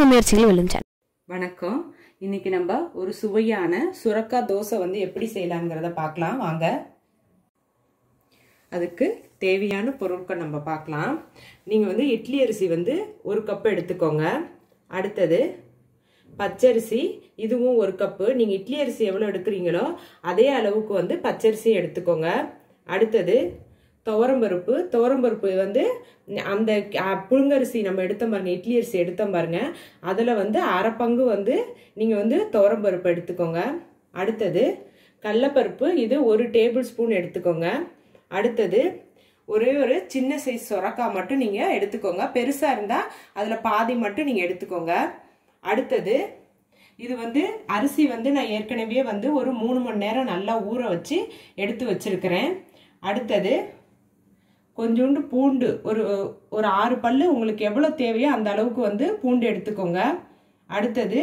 உங்க முயற்சிகள் வெல்லும் சேனல் வணக்கம். இன்னைக்கு நம்ம ஒரு சுவையான சுரக்கா தோசை வந்து எப்படி செய்யலாங்கிறத பார்க்கலாம். வாங்க. அதுக்கு தேவையான பொருட்கள் நம்ம பார்க்கலாம். நீங்கள் வந்து இட்லி அரிசி வந்து ஒரு கப்பு எடுத்துக்கோங்க. அடுத்தது பச்சரிசி இதுவும் ஒரு கப்பு. நீங்கள் இட்லி அரிசி எவ்வளோ எடுக்கிறீங்களோ அதே அளவுக்கு வந்து பச்சரிசி எடுத்துக்கோங்க. அடுத்தது துவரம்பருப்பு துவரம்பருப்பு வந்து அந்த புழுங்கரிசி நம்ம எடுத்தோம் பாருங்க இட்லி அரிசி எடுத்தோம் பாருங்க. அதில் வந்து அரை பங்கு வந்து நீங்கள் வந்து துவரம்பருப்பு எடுத்துக்கோங்க. அடுத்தது கடலப்பருப்பு இது ஒரு டேபிள் ஸ்பூன் எடுத்துக்கோங்க. அடுத்தது ஒரே ஒரு சின்ன சைஸ் சொரக்காய் மட்டும் நீங்கள் எடுத்துக்கோங்க. பெருசாக இருந்தால் அதில் பாதி மட்டும் நீங்கள் எடுத்துக்கோங்க. அடுத்தது இது வந்து அரிசி வந்து நான் ஏற்கனவே வந்து ஒரு மூணு மணி நேரம் நல்லா ஊற வச்சு எடுத்து வச்சிருக்கிறேன். அடுத்தது கொஞ்சோண்டு பூண்டு ஒரு ஒரு ஆறு பல்லு உங்களுக்கு எவ்வளோ தேவையோ அந்த அளவுக்கு வந்து பூண்டு எடுத்துக்கோங்க. அடுத்தது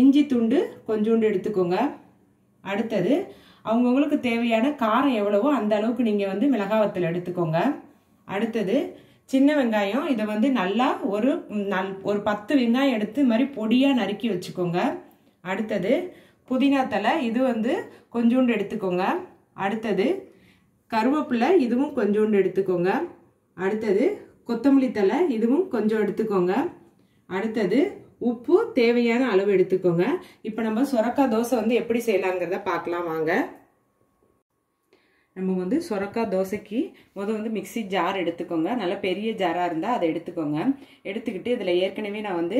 இஞ்சி துண்டு கொஞ்சோண்டு எடுத்துக்கோங்க. அடுத்தது அவங்கவுங்களுக்கு தேவையான காரம் எவ்வளவோ அந்த அளவுக்கு நீங்கள் வந்து மிளகாவத்தில் எடுத்துக்கோங்க. அடுத்தது சின்ன வெங்காயம் இதை வந்து நல்லா ஒரு நல் ஒரு பத்து வெங்காயம் எடுத்து மாதிரி பொடியாக நறுக்கி வச்சுக்கோங்க. அடுத்தது புதினா தலை இது வந்து கொஞ்சோண்டு எடுத்துக்கோங்க. அடுத்தது கருவேப்பிலை இதுவும் கொஞ்சோண்டு எடுத்துக்கோங்க. அடுத்தது கொத்தமல்லி தலை இதுவும் கொஞ்சம் எடுத்துக்கோங்க. அடுத்தது உப்பு தேவையான அளவு எடுத்துக்கோங்க. இப்போ நம்ம சொரக்காய் தோசை வந்து எப்படி செய்யலாங்கிறத பார்க்கலாம் வாங்க. நம்ம வந்து சொரக்காய் தோசைக்கு முதல் வந்து மிக்ஸி ஜார் எடுத்துக்கோங்க. நல்ல பெரிய ஜாராக இருந்தால் அதை எடுத்துக்கோங்க. எடுத்துக்கிட்டு இதில் ஏற்கனவே நான் வந்து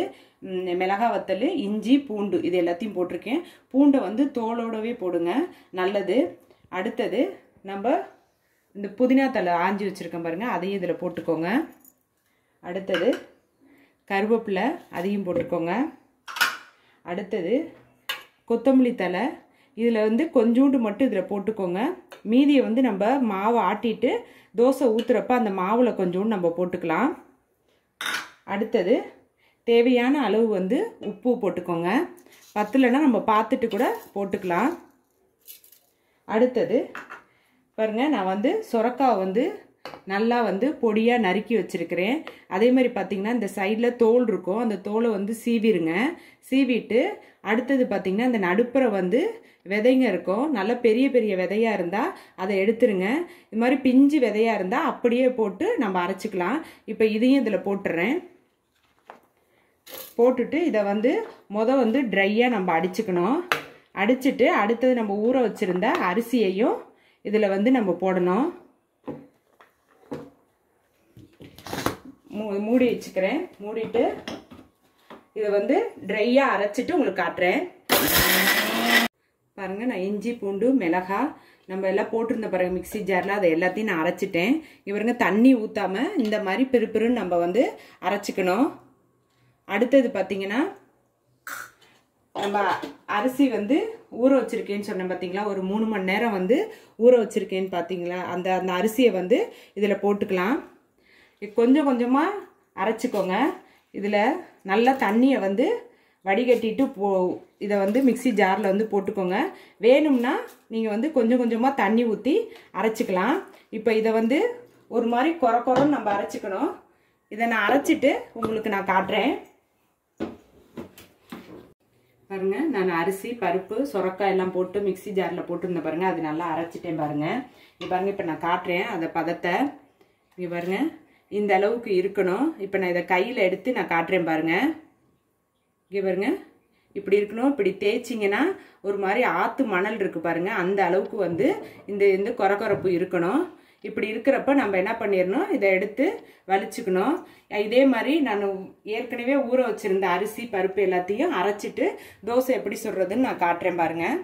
மிளகா வத்தல் இஞ்சி பூண்டு இது எல்லாத்தையும் போட்டிருக்கேன். பூண்டை வந்து தோலோடவே போடுங்க. நல்லது. அடுத்தது நம்ம இந்த புதினா தலை ஆஞ்சி வச்சுருக்கேன் பாருங்கள் அதையும் இதில் போட்டுக்கோங்க. அடுத்தது கருவேப்பிலை அதையும் போட்டுக்கோங்க. அடுத்தது கொத்தமல்லி தலை இதில் வந்து கொஞ்சோண்டு மட்டும் இதில் போட்டுக்கோங்க. மீதியை வந்து நம்ம மாவை ஆட்டிட்டு தோசை ஊற்றுறப்ப அந்த மாவில் கொஞ்சோண்டு நம்ம போட்டுக்கலாம். அடுத்தது தேவையான அளவு வந்து உப்பு போட்டுக்கோங்க. பத்தலைன்னா நம்ம பார்த்துட்டு கூட போட்டுக்கலாம். அடுத்தது பாருங்கள் நான் வந்து சொரக்காய் வந்து நல்லா வந்து பொடியாக நறுக்கி வச்சுருக்கிறேன். அதே மாதிரி பார்த்திங்கன்னா இந்த சைடில் தோல் இருக்கும். அந்த தோலை வந்து சீவிருங்க. சீவிட்டு அடுத்தது பார்த்திங்கன்னா இந்த நடுப்புற வந்து விதைங்க இருக்கும். நல்ல பெரிய பெரிய விதையாக இருந்தால் அதை எடுத்துருங்க. இது மாதிரி பிஞ்சு விதையாக இருந்தால் அப்படியே போட்டு நம்ம அரைச்சிக்கலாம். இப்போ இதையும் இதில் போட்டுறேன். போட்டுட்டு இதை வந்து முத வந்து ட்ரையாக நம்ம அடிச்சுக்கணும். அடிச்சுட்டு அடுத்தது நம்ம ஊற வச்சுருந்த அரிசியையும் இதில் வந்து நம்ம போடணும். மூ மூடி வச்சுக்கிறேன். மூடிட்டு இதை வந்து ட்ரையாக அரைச்சிட்டு உங்களுக்கு காட்டுறேன். பாருங்கள் நான் இஞ்சி பூண்டு மிளகா நம்ம எல்லாம் போட்டிருந்த பாருங்கள் மிக்ஸி ஜாரில் அதை எல்லாத்தையும் நான் அரைச்சிட்டேன். இவருங்க தண்ணி ஊற்றாமல் இந்த மாதிரி பிறுபிறுன்னு நம்ம வந்து அரைச்சிக்கணும். அடுத்தது பார்த்திங்கன்னா நம்ம அரிசி வந்து ஊற வச்சிருக்கேன்னு சொன்னேன் பார்த்தீங்களா ஒரு மூணு மணி நேரம் வந்து ஊற வச்சிருக்கேன்னு பார்த்தீங்களா அந்த அந்த அரிசியை வந்து இதில் போட்டுக்கலாம். கொஞ்சம் கொஞ்சமாக அரைச்சிக்கோங்க. இதில் நல்லா தண்ணியை வந்து வடிகட்டிட்டு போ இதை வந்து மிக்ஸி ஜாரில் வந்து போட்டுக்கோங்க. வேணும்னா நீங்கள் வந்து கொஞ்சம் கொஞ்சமாக தண்ணி ஊற்றி அரைச்சிக்கலாம். இப்போ இதை வந்து ஒரு மாதிரி குறை குறைன்னு நம்ம அரைச்சிக்கணும். இதை நான் அரைச்சிட்டு உங்களுக்கு நான் காட்டுறேன். பாருங்க நான் அரிசி பருப்பு சுரக்காய் எல்லாம் போட்டு மிக்ஸி ஜாரில் போட்டுருந்தேன் பாருங்க. அது நல்லா அரைச்சிட்டேன் பாருங்க. இங்க பாருங்க இப்போ நான் காட்டுறேன் அதை பதத்தை. இங்கே பாருங்க இந்த அளவுக்கு இருக்கணும். இப்போ நான் இதை கையில் எடுத்து நான் காட்டுறேன் பாருங்க. இங்கே பாருங்க இப்படி இருக்கணும். இப்படி தேய்ச்சிங்கன்னா ஒரு மாதிரி ஆற்று மணல் இருக்குது பாருங்க. அந்த அளவுக்கு வந்து இந்த இந்த குறக்குறப்பு இருக்கணும். இப்படி இருக்கிறப்ப நம்ம என்ன பண்ணிடணும் இதை எடுத்து வலிச்சுக்கணும். இதே மாதிரி நான் ஏற்கனவே ஊற வச்சுருந்த அரிசி பருப்பு எல்லாத்தையும் அரைச்சிட்டு தோசை எப்படி சுடுறதுன்னு நான் காட்டுறேன் பாருங்கள்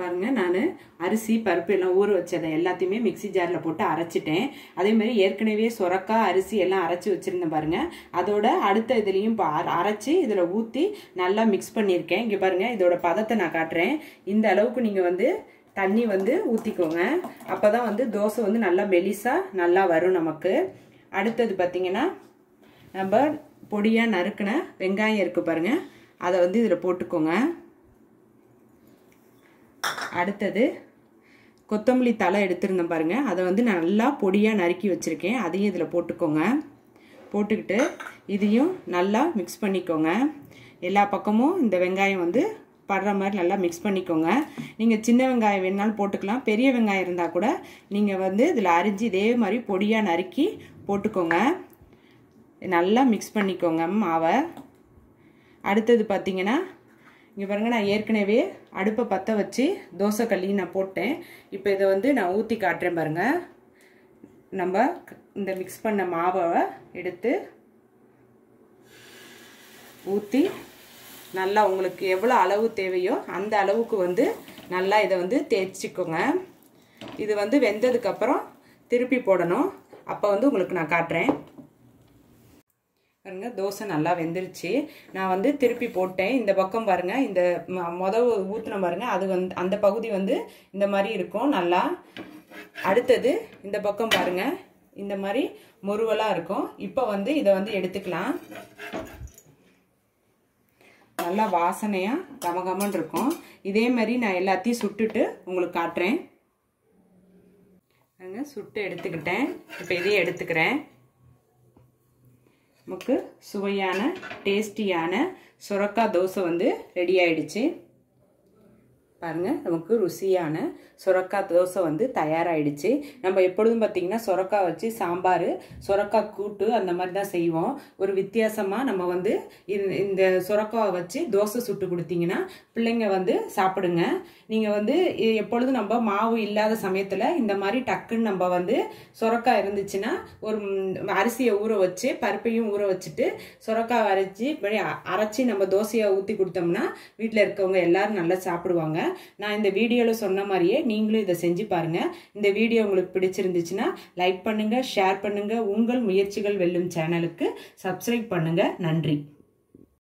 பாருங்க நான் அரிசி பருப்பு எல்லாம் ஊற வச்சதை எல்லாத்தையுமே மிக்ஸி ஜாரில் போட்டு அரைச்சிட்டேன். அதே மாதிரி ஏற்கனவே சுரக்காய் அரிசி எல்லாம் அரைச்சி வச்சுருந்தேன் பாருங்க. அதோட அடுத்த இதுலேயும் அரைச்சி இதில் ஊற்றி நல்லா மிக்ஸ் பண்ணியிருக்கேன். இங்கே பாருங்கள் இதோட பதத்தை நான் காட்டுறேன். இந்த அளவுக்கு நீங்கள் வந்து தண்ணி வந்து ஊற்றிக்கோங்க அப்போ தான் வந்து தோசை வந்து நல்லா மெலிசாக நல்லா வரும் நமக்கு. அடுத்தது பார்த்தீங்கன்னா நம்ம பொடியாக நறுக்கின வெங்காயம் இருக்குது பாருங்கள் அதை வந்து இதில் போட்டுக்கோங்க. அடுத்தது கொத்தமல்லி தலை எடுத்திருந்தேன் பாருங்கள் அதை வந்து நான் நல்லா பொடியாக நறுக்கி வச்சுருக்கேன். அதையும் இதில் போட்டுக்கோங்க. போட்டுக்கிட்டு இதையும் நல்லா மிக்ஸ் பண்ணிக்கோங்க. எல்லா பக்கமும் இந்த வெங்காயம் வந்து படுற மாதிரி நல்லா மிக்ஸ் பண்ணிக்கோங்க. நீங்கள் சின்ன வெங்காயம் வேணாலும் போட்டுக்கலாம். பெரிய வெங்காயம் இருந்தால் கூட நீங்கள் வந்து இதில் அரிஞ்சு இதே மாதிரி பொடியாக நறுக்கி போட்டுக்கோங்க. நல்லா மிக்ஸ் பண்ணிக்கோங்க மாவை. அடுத்தது பார்த்தீங்கன்னா இங்கே பாருங்கள் நான் ஏற்கனவே அடுப்பை பற்ற வச்சு தோசை கல்லி நான் போட்டேன். இப்போ இதை வந்து நான் ஊற்றி காட்டுறேன் பாருங்கள் நம்ம இந்த மிக்ஸ் பண்ண மாவை எடுத்து ஊற்றி நல்லா உங்களுக்கு எவ்வளோ அளவு தேவையோ அந்த அளவுக்கு வந்து நல்லா இதை வந்து தேய்ச்சிக்கோங்க. இது வந்து வெந்ததுக்கப்புறம் திருப்பி போடணும். அப்போ வந்து உங்களுக்கு நான் காட்டுறேன். பாருங்க தோசை நல்லா வெந்துருச்சு. நான் வந்து திருப்பி போட்டேன். இந்த பக்கம் பாருங்க இந்த மொத ஊற்றின பாருங்க அது வந்து அந்த பகுதி வந்து இந்த மாதிரி இருக்கும் நல்லா. அடுத்தது இந்த பக்கம் பாருங்க இந்த மாதிரி முருவலாக இருக்கும். இப்போ வந்து இதை வந்து எடுத்துக்கலாம். நல்லா வாசனையாக கமகமன் இருக்கும். இதே மாதிரி நான் எல்லாத்தையும் சுட்டுட்டு உங்களுக்கு காட்டுறேன். சுட்டு எடுத்துக்கிட்டேன். இப்போ இதையும் எடுத்துக்கிறேன். நமக்கு சுவையான டேஸ்டியான சுரக்கா தோசை வந்து ரெடி ஆயிடுச்சு. பாருங்கள் நமக்கு ருசியான சுரக்காய் தோசை வந்து தயாராகிடுச்சு நம்ம எப்பொழுதும் பார்த்திங்கன்னா சுரக்காய் வச்சு சாம்பார் சுரக்காய் கூட்டு அந்த மாதிரி தான் செய்வோம். ஒரு வித்தியாசமாக நம்ம வந்து இந்த சுரக்காவை வச்சு தோசை சுட்டு கொடுத்தீங்கன்னா பிள்ளைங்க வந்து சாப்பிடுங்க. நீங்கள் வந்து எப்பொழுதும் நம்ம மாவு இல்லாத சமயத்தில் இந்த மாதிரி டக்குன்னு நம்ம வந்து சுரக்காய் இருந்துச்சுன்னா ஒரு அரிசியை ஊற வச்சு பருப்பையும் ஊற வச்சுட்டு சுரக்காய் அரைச்சி அரைச்சி நம்ம தோசையை ஊற்றி கொடுத்தோம்னா வீட்டில் இருக்கவங்க எல்லாரும் நல்லா சாப்பிடுவாங்க. நான் இந்த வீடியோவில் சொன்ன மாதிரியே நீங்களும் இதை செஞ்சு பாருங்கள் இந்த வீடியோ உங்களுக்கு பிடிச்சிருந்துச்சுன்னா லைக் பண்ணுங்கள் ஷேர் பண்ணுங்கள் உங்கள் முயற்சிகள் வெல்லும் சேனலுக்கு சப்ஸ்கிரைப் பண்ணுங்கள் நன்றி.